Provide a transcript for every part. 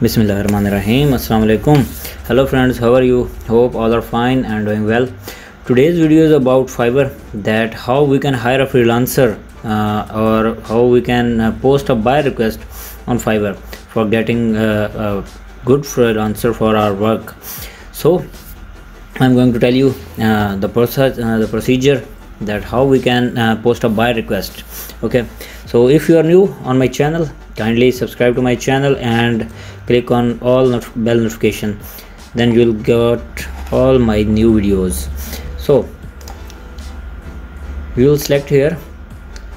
Bismillahirrahmanirrahim. Assalamu alaikum. Hello friends, how are you? Hope all are fine and doing well. Today's video is about Fiverr that how we can hire a freelancer uh, or how we can uh, post a buy request on Fiverr for getting uh, a good freelancer for our work. So I'm going to tell you uh, the process, uh, the procedure that how we can uh, post a buy request. Okay, so if you are new on my channel, kindly subscribe to my channel and click on all not bell notification. Then you'll get all my new videos. So we will select here.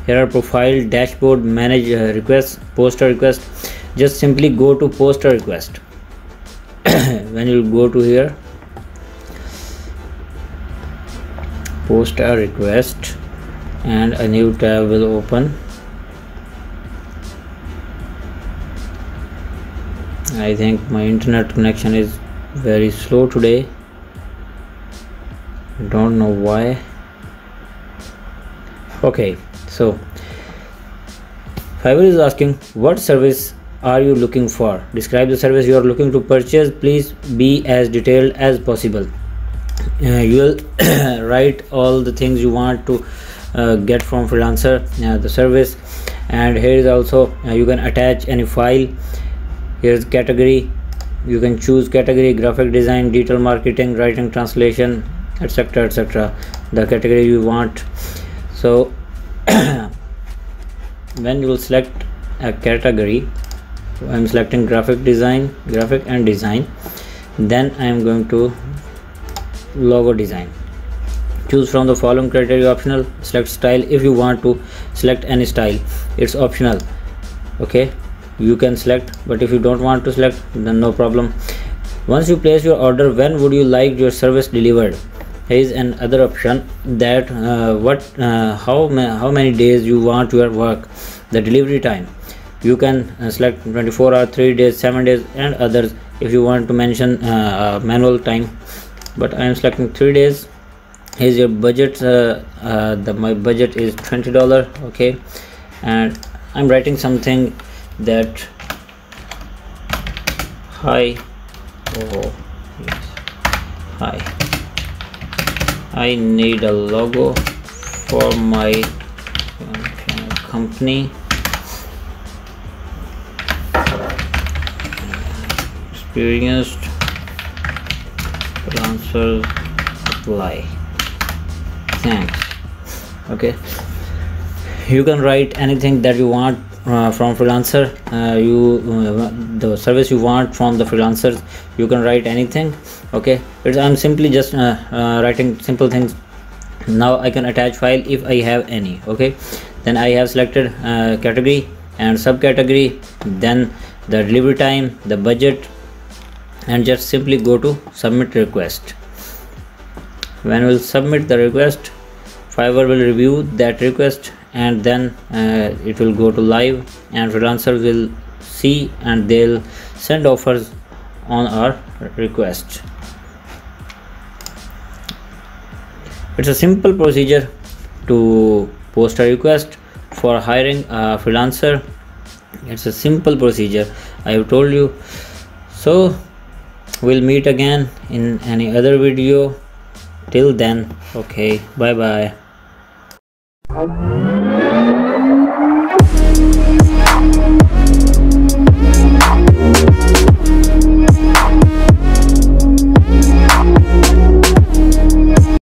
Here are profile, dashboard, manage uh, request, post a request. Just simply go to post a request. when you go to here post a request and a new tab will open I think my internet connection is very slow today. Don't know why. Okay so Fiverr is asking what service are you looking for? Describe the service you are looking to purchase. Please be as detailed as possible. Uh, you will write all the things you want to uh, get from freelancer uh, the service. And here is also uh, you can attach any file here's category. You can choose category graphic design digital marketing writing translation etc etc the category you want. So when you will select a category i'm selecting graphic design graphic and design. Then i am going to logo design. Choose from the following criteria optional. Select style if you want to select any style. It's optional. Okay you can select but if you don't want to select then no problem. Once you place your order when would you like your service delivered? Here is another option that uh, what uh, how ma how many days you want your work? The delivery time. You can uh, select 24 or 3 days 7 days and others if you want to mention uh, manual time. But i am selecting 3 days. Here's your budget uh, uh, the my budget is 20 dollar okay? And i'm writing something that hi oh yes hi i need a logo for my uh, company. Experienced transfer apply thanks. Okay. You can write anything that you want uh, from freelancer uh, you uh, the service you want from the freelancers you can write anything okay? It's i'm simply just uh, uh, writing simple things. Now i can attach file if i have any okay? Then i have selected category and subcategory then the delivery time the budget and just simply go to submit request. When we'll submit the request fiverr will review that request and then uh, it will go to live and freelancer will see and they'll send offers on our request. It's a simple procedure to post a request for hiring a freelancer. It's a simple procedure i have told you. So we'll meet again in any other video. Till then okay bye bye